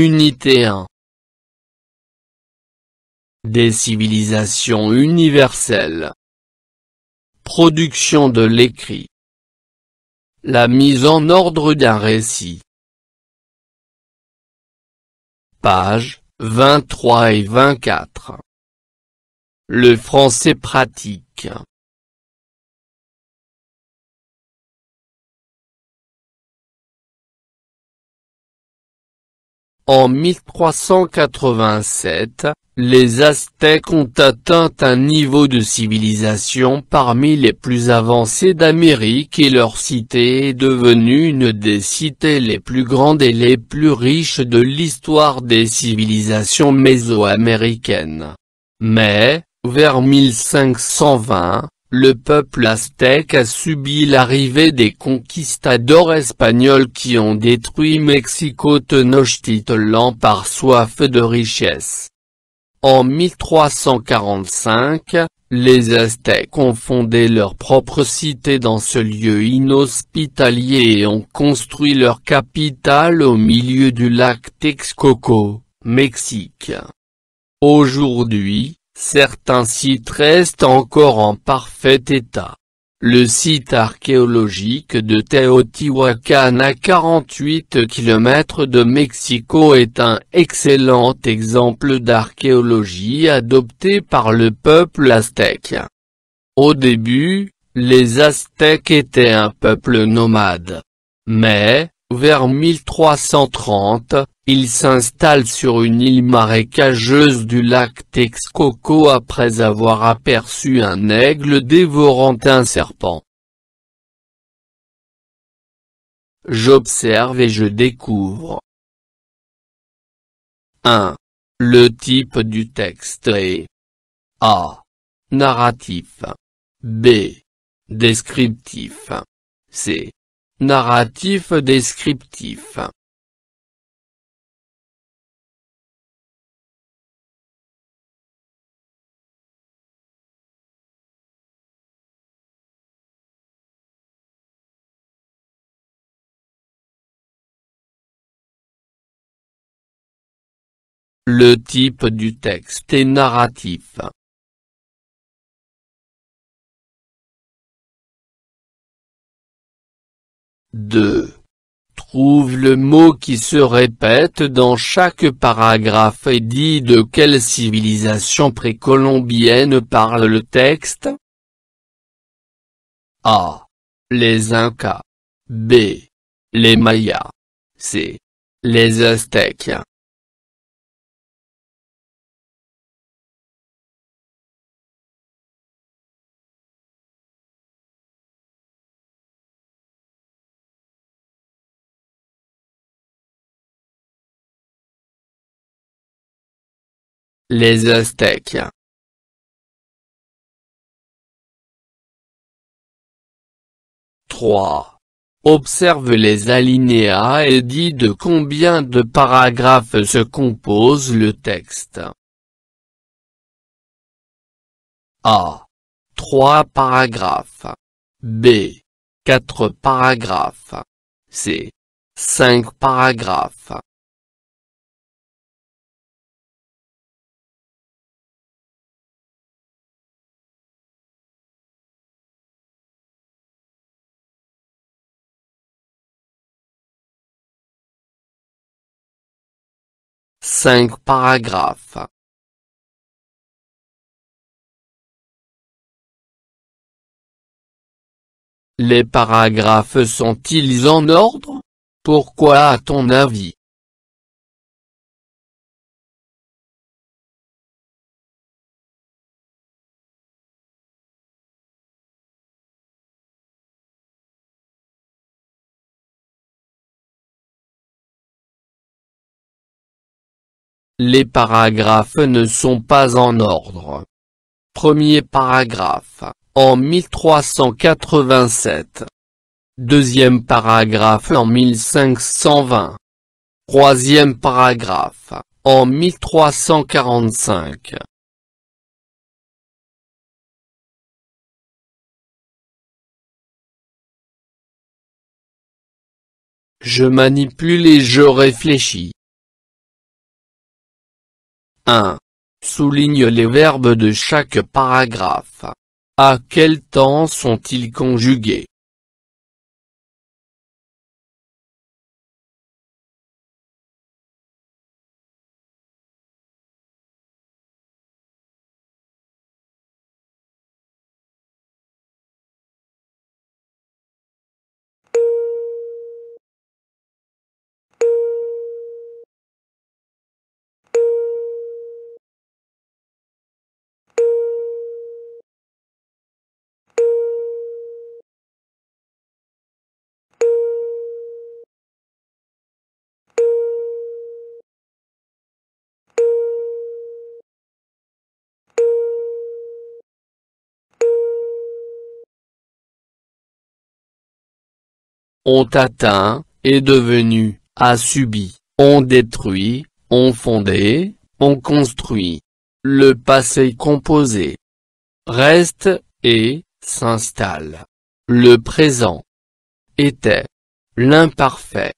Unité 1 Des civilisations universelles. Production de l'écrit. La mise en ordre d'un récit. Pages 23 et 24 Le français pratique En 1387, les Aztèques ont atteint un niveau de civilisation parmi les plus avancés d'Amérique et leur cité est devenue une des cités les plus grandes et les plus riches de l'histoire des civilisations mésoaméricaines. Mais, vers 1520, le peuple aztèque a subi l'arrivée des conquistadors espagnols qui ont détruit Mexico Tenochtitlan par soif de richesse. En 1345, les Aztèques ont fondé leur propre cité dans ce lieu inhospitalier et ont construit leur capitale au milieu du lac Texcoco, Mexique. Aujourd'hui, Certains sites restent encore en parfait état. Le site archéologique de Teotihuacan à 48 km de Mexico est un excellent exemple d'archéologie adopté par le peuple aztèque. Au début, les Aztèques étaient un peuple nomade. Mais, vers 1330, il s'installe sur une île marécageuse du lac Texcoco après avoir aperçu un aigle dévorant un serpent. J'observe et je découvre. 1. Le type du texte est A. Narratif. B. Descriptif. C. Narratif descriptif Le type du texte est narratif. 2. Trouve le mot qui se répète dans chaque paragraphe et dit de quelle civilisation précolombienne parle le texte. A. Les Incas. B. Les Mayas. C. Les Aztèques. Les Aztèques. Trois. Observe les alinéas et dit de combien de paragraphes se compose le texte. A. Trois paragraphes. B. Quatre paragraphes. C. Cinq paragraphes. 5 paragraphes. Les paragraphes sont-ils en ordre? Pourquoi à ton avis? Les paragraphes ne sont pas en ordre. Premier paragraphe, en 1387. Deuxième paragraphe en 1520. Troisième paragraphe, en 1345. Je manipule et je réfléchis. 1. Souligne les verbes de chaque paragraphe. À quel temps sont-ils conjugués? Ont atteint, est devenu, a subi, ont détruit, ont fondé, ont construit. Le passé composé reste, et, s'installe. Le présent était l'imparfait.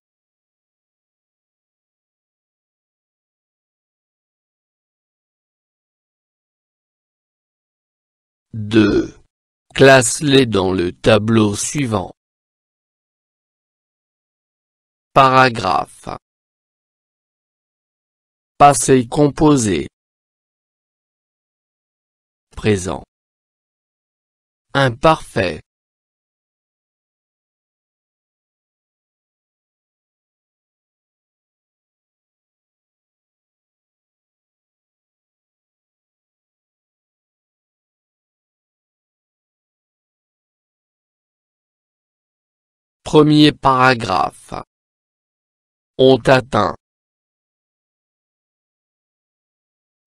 Deux. Classe-les dans le tableau suivant. Paragraphe. Passé composé. Présent. Imparfait. Premier paragraphe. Ont atteint.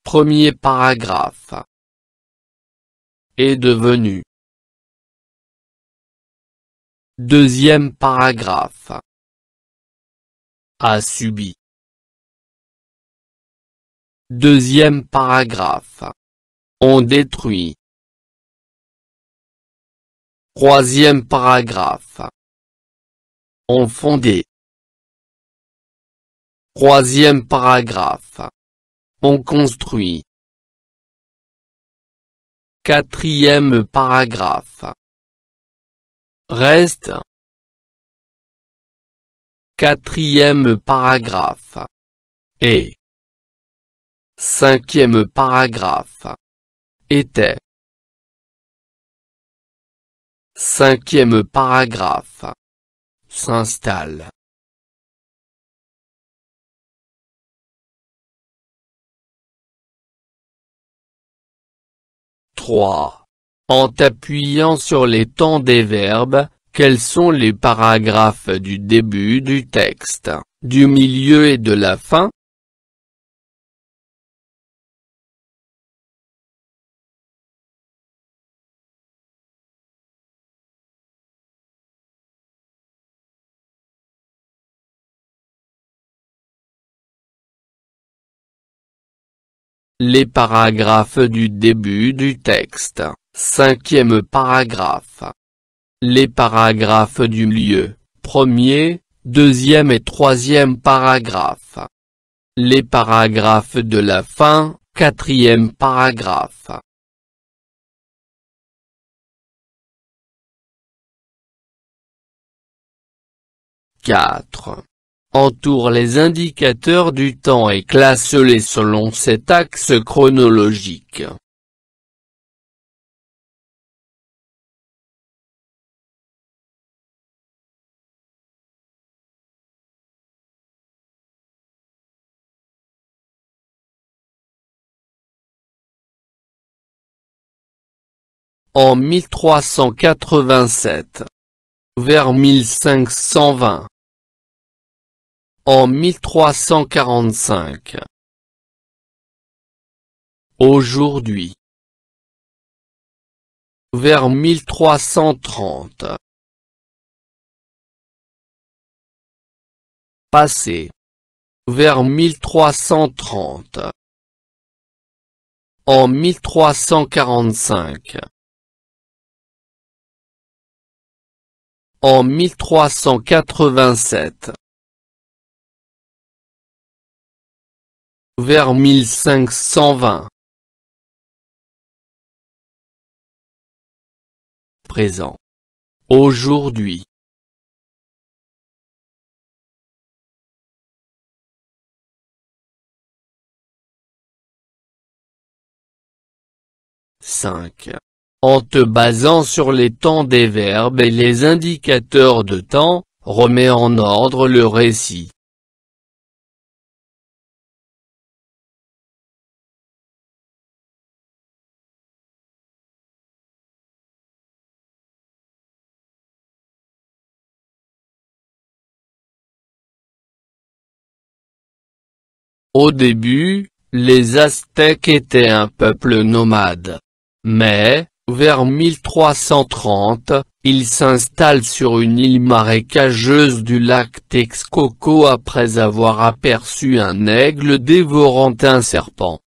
Premier paragraphe. Est devenu. Deuxième paragraphe. A subi. Deuxième paragraphe. On détruit. Troisième paragraphe. On fondé. Troisième paragraphe. On construit. Quatrième paragraphe. Reste. Quatrième paragraphe. Et. Cinquième paragraphe. Était. Cinquième paragraphe. S'installe. 3. En t'appuyant sur les temps des verbes, quels sont les paragraphes du début du texte, du milieu et de la fin? Les paragraphes du début du texte. Cinquième paragraphe. Les paragraphes du milieu. Premier, deuxième et troisième paragraphe. Les paragraphes de la fin. Quatrième paragraphe. 4 entoure les indicateurs du temps et classe-les selon cet axe chronologique. En 1387. Vers 1520. En 1345. Aujourd'hui. Vers 1330. Passé. Vers 1330. En 1345. En 1387. Vers 1520. Présent. Aujourd'hui. Cinq. En te basant sur les temps des verbes et les indicateurs de temps, remets en ordre le récit. Au début, les Aztèques étaient un peuple nomade. Mais, vers 1330, ils s'installent sur une île marécageuse du lac Texcoco après avoir aperçu un aigle dévorant un serpent.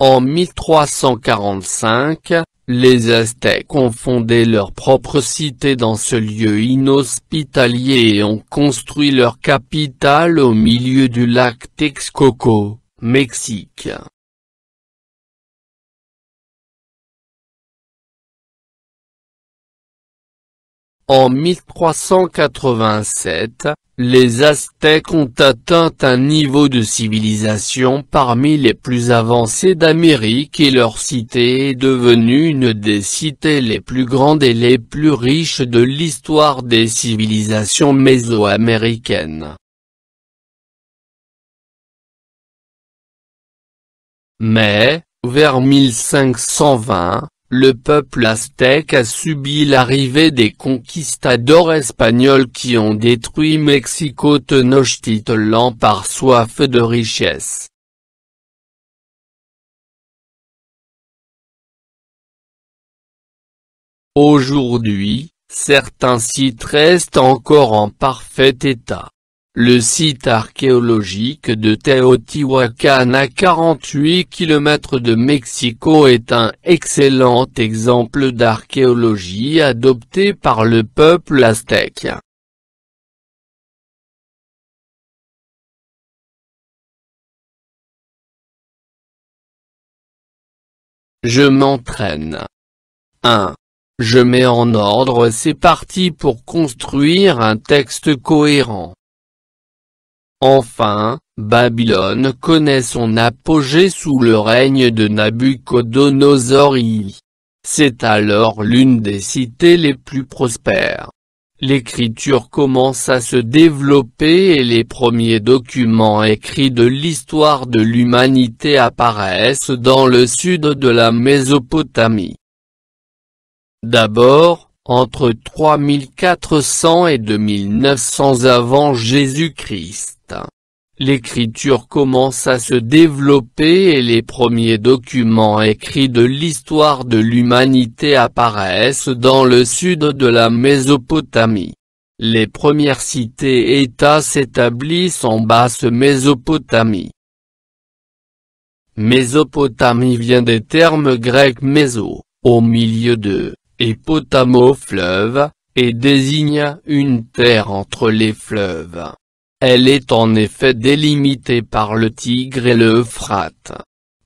En 1345, les Aztèques ont fondé leur propre cité dans ce lieu inhospitalier et ont construit leur capitale au milieu du lac Texcoco, Mexique. En 1387, les Aztèques ont atteint un niveau de civilisation parmi les plus avancés d'Amérique et leur cité est devenue une des cités les plus grandes et les plus riches de l'histoire des civilisations mésoaméricaines. Mais, vers 1520, le peuple aztèque a subi l'arrivée des conquistadors espagnols qui ont détruit Mexico Tenochtitlan par soif de richesse. Aujourd'hui, certains sites restent encore en parfait état. Le site archéologique de Teotihuacan à 48 km de Mexico est un excellent exemple d'archéologie adopté par le peuple aztèque. Je m'entraîne. 1. Je mets en ordre ces parties pour construire un texte cohérent. Enfin, Babylone connaît son apogée sous le règne de Nabuchodonosor C'est alors l'une des cités les plus prospères. L'écriture commence à se développer et les premiers documents écrits de l'histoire de l'humanité apparaissent dans le sud de la Mésopotamie. D'abord, entre 3400 et 2900 avant Jésus-Christ l'écriture commence à se développer et les premiers documents écrits de l'histoire de l'humanité apparaissent dans le sud de la Mésopotamie. Les premières cités-États s'établissent en basse Mésopotamie. Mésopotamie vient des termes grecs méso, au milieu de, et potamo fleuve, et désigne une terre entre les fleuves. Elle est en effet délimitée par le Tigre et le Euphrate.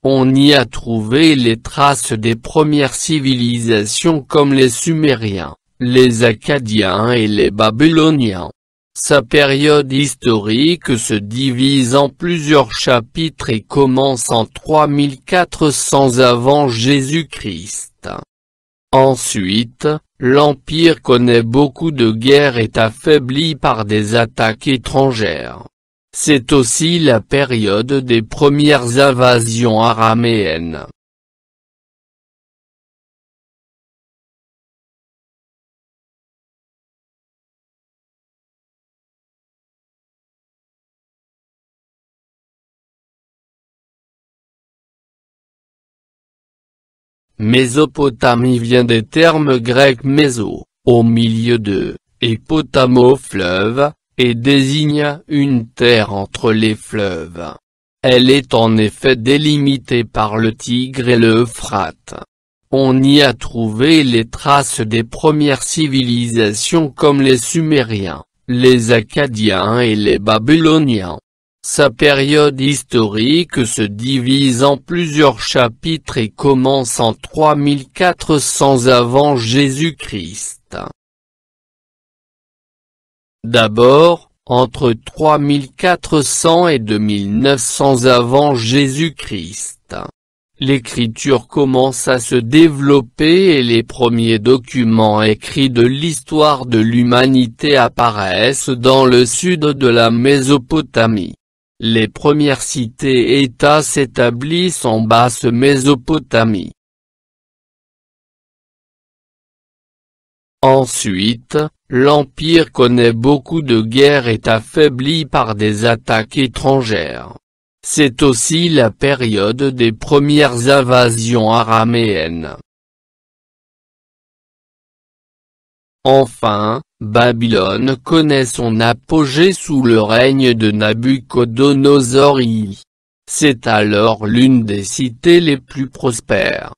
On y a trouvé les traces des premières civilisations comme les Sumériens, les Akkadiens et les Babyloniens. Sa période historique se divise en plusieurs chapitres et commence en 3400 avant Jésus-Christ. Ensuite, l'Empire connaît beaucoup de guerres et est affaibli par des attaques étrangères. C'est aussi la période des premières invasions araméennes. Mésopotamie vient des termes grecs méso, au milieu de, et potamo fleuve, et désigne une terre entre les fleuves. Elle est en effet délimitée par le Tigre et le Euphrate. On y a trouvé les traces des premières civilisations comme les Sumériens, les Akkadiens et les Babyloniens. Sa période historique se divise en plusieurs chapitres et commence en 3400 avant Jésus-Christ. D'abord, entre 3400 et 2900 avant Jésus-Christ. L'écriture commence à se développer et les premiers documents écrits de l'histoire de l'humanité apparaissent dans le sud de la Mésopotamie. Les premières cités-États s'établissent en basse Mésopotamie. Ensuite, l'Empire connaît beaucoup de guerres et est affaibli par des attaques étrangères. C'est aussi la période des premières invasions araméennes. Enfin, Babylone connaît son apogée sous le règne de Nabucodonosor C'est alors l'une des cités les plus prospères.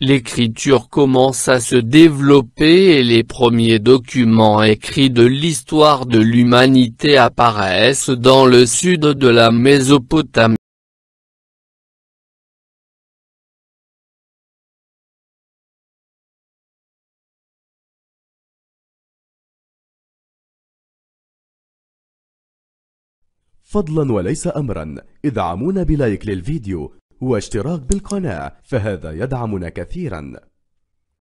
L'écriture commence à se développer et les premiers documents écrits de l'histoire de l'humanité apparaissent dans le sud de la Mésopotamie. فضلا وليس أمرا. ادعمونا بلايك للفيديو واشتراك بالقناة فهذا يدعمنا كثيرا.